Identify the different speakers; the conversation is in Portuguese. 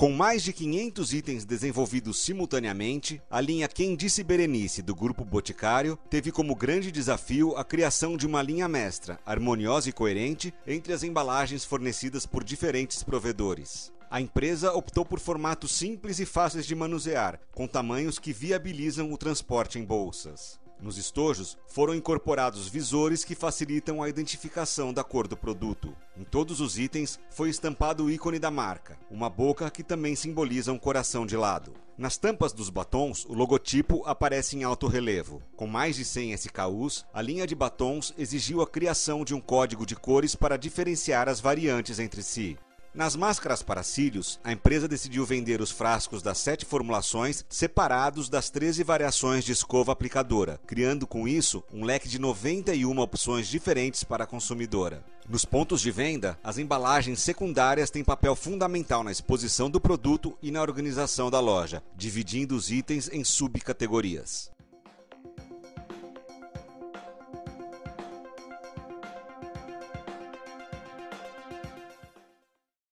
Speaker 1: Com mais de 500 itens desenvolvidos simultaneamente, a linha Quem Disse Berenice do Grupo Boticário teve como grande desafio a criação de uma linha mestra, harmoniosa e coerente entre as embalagens fornecidas por diferentes provedores. A empresa optou por formatos simples e fáceis de manusear, com tamanhos que viabilizam o transporte em bolsas. Nos estojos foram incorporados visores que facilitam a identificação da cor do produto. Todos os itens foi estampado o ícone da marca, uma boca que também simboliza um coração de lado. Nas tampas dos batons, o logotipo aparece em alto relevo. Com mais de 100 SKUs, a linha de batons exigiu a criação de um código de cores para diferenciar as variantes entre si. Nas máscaras para cílios, a empresa decidiu vender os frascos das sete formulações separados das 13 variações de escova aplicadora, criando com isso um leque de 91 opções diferentes para a consumidora. Nos pontos de venda, as embalagens secundárias têm papel fundamental na exposição do produto e na organização da loja, dividindo os itens em subcategorias.